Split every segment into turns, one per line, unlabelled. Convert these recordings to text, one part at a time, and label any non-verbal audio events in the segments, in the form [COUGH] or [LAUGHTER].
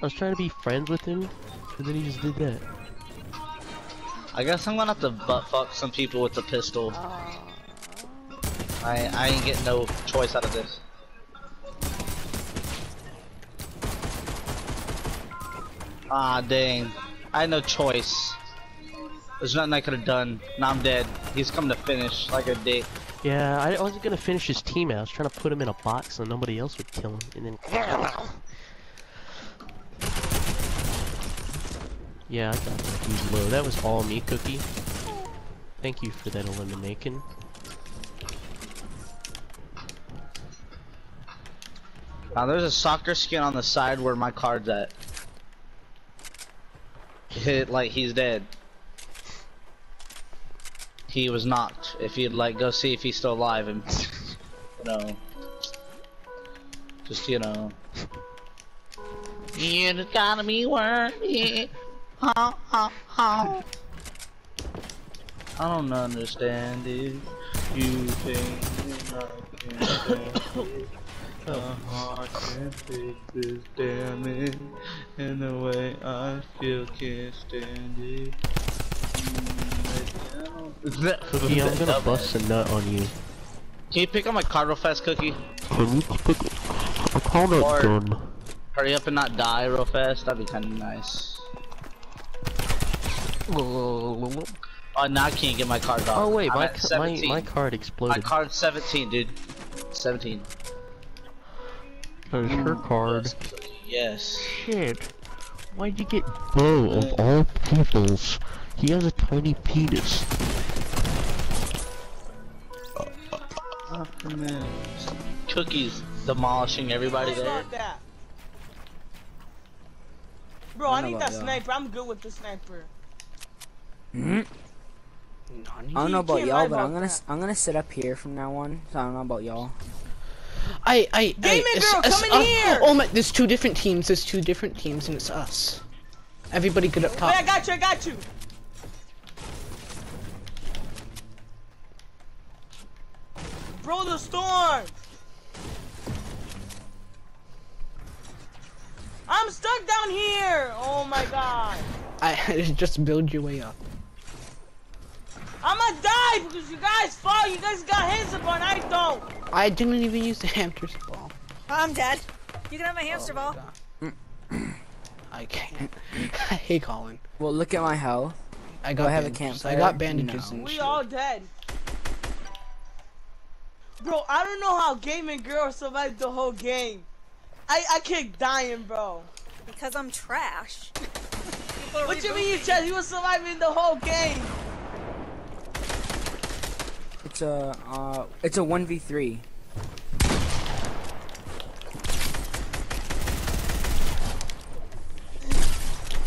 I was trying to be friends with him, and then he just did that.
I guess I'm gonna have to butt fuck some people with the pistol. I I ain't getting no choice out of this. Ah dang. I had no choice. There's nothing I could have done. Now I'm dead. He's coming to finish like a dick.
Yeah, I wasn't gonna finish his team out. I was trying to put him in a box so nobody else would kill him, and then. Yeah, I got that. He's low. That was all me, Cookie. Thank you for that elimination.
Now there's a soccer skin on the side where my card's at. Hit like he's dead. He was knocked. If you'd like go see if he's still alive and you know just you know You just gotta be worth it. Ha ha ha I don't understand it. You think I can stand it. The heart can't take this damage And the way I feel can't stand it
Cookie, I'm gonna bust a nut on you.
Can you pick up my card real fast, Cookie?
Can you pick I call that
Or-
done.
Hurry up and not die real fast, that'd be kinda nice. Oh, now I can't get my card off.
Oh wait,
I'm
my, ca- my my card exploded.
My
exploded.
card's 17, dude. 17.
There's her card.
Yes.
Shit. Why'd you get Bo of all peoples? He has a tiny penis.
Oh, Cookies demolishing everybody
It's
there.
not that. Bro, I need that sniper. I'm good with the sniper.
Hmm? I don't know about y'all, but I'm gonna
that.
s- I'm gonna sit up here from now on. So I don't know about y'all.
I, I,
Gaming
I,
girl,
it's-
come in
uh,
here!
Oh my, there's two different teams. There's two different teams, and it's us. Everybody good up top.
Wait, I got you. I got you. Bro, the storm. I'm stuck down here. Oh my god.
I [LAUGHS] just build your way up.
I'ma die because you guys fall. You guys got hands up on. I don't.
I didn't even use the [LAUGHS] hamster's ball.
I'm dead. You can have my hamster oh ball. [CLEARS THROAT]
I can't. [LAUGHS] hey, Colin.
Well, look at my health.
I
Do
got
I have a
bandages.
campfire?
I got bandages
No.
and
We
shit.
all dead. Bro, I don't know how gaming girl survived the whole game. I I kept dying, bro.
Because I'm trash. People [LAUGHS] are
What you mean you
me.
just you were surviving the whole game?
It's a uh, it's a one v three.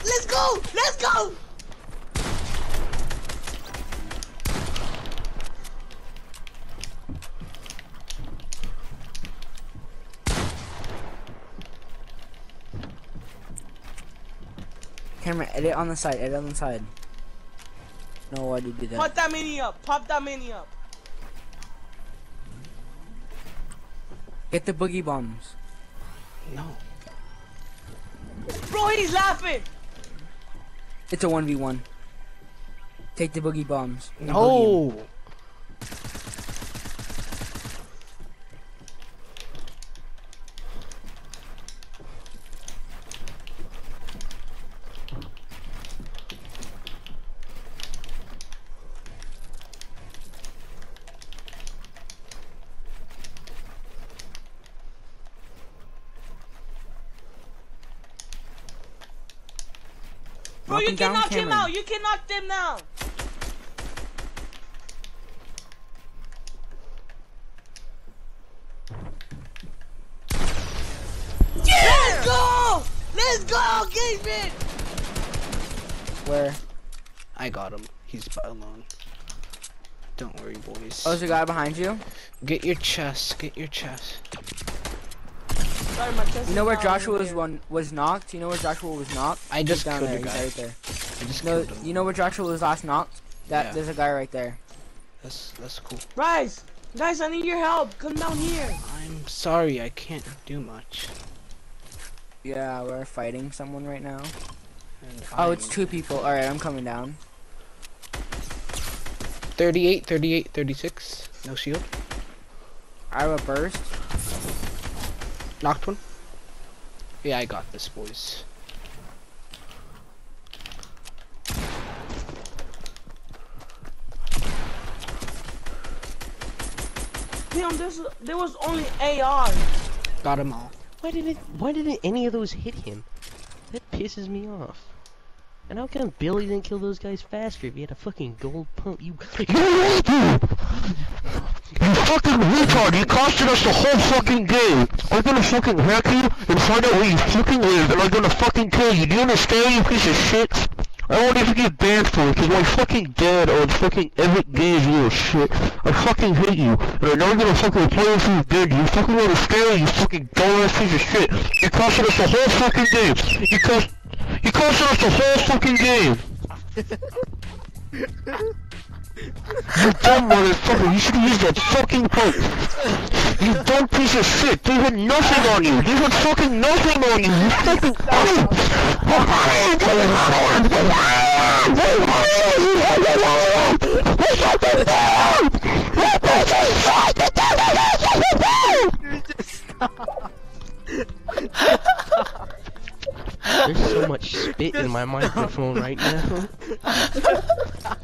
Let's go! Let's go!
Camera, edit on the side. Edit on the side. No, why did you do that?
Pop that mini up. Pop that mini up.
Get the boogie bombs.
No.
Bro, he's laughing.
It's a one v one. Take the boogie bombs. and boogie 'em.
No.
Bro, you can
down,
knock him
Cameron.
out. You can knock them down. Let's go! Let's go, Gateman!
Where?
I got him. He's alone. Don't worry, boys.
Oh, there's a guy behind you.
Get your chest. Get your chest.
Sorry, my chest
You know where Joshua was one was knocked. You know where Joshua was knocked.
I
He's
just
down
killed
there.
a
He's right there.
I just
No, you know where Joshua was last knocked. That
Yeah.
there's a guy right there.
That's that's cool.
Rise! Guys, I need your help. Come down here.
I'm sorry, I can't do much.
Yeah, we're fighting someone right now. Oh, it's two people. Alright, I'm coming down.
38, 38, 36. No shield.
I have a burst.
Knocked one. Yeah, I got this, boys.
Damn, there's there was only AR.
Got him all.
Why didn't why didn't any of those hit him? That pisses me off. And how come Billy didn't kill those guys faster if he had a fucking gold pump? You
You fucking retard! You costed us the whole fucking game! I'm gonna fucking hack you and find out where you fucking live and I'm gonna fucking kill you. Do you understand, you piece of shit? I won't even get banned for it because my fucking dad owns fucking Epic Games, you little shit. I fucking hate you. And I know you're gonna fucking play with you dead. You fucking understand, you fucking dumbass piece of shit. You costed us the whole fucking game. You cost... You costed us the whole fucking game. [LAUGHS] You dumb motherfucker, you should use that fucking pump. You dumb piece of shit, they had nothing on you. They had fucking nothing on you. You fucking
there's so much spit in my microphone right now. [LAUGHS]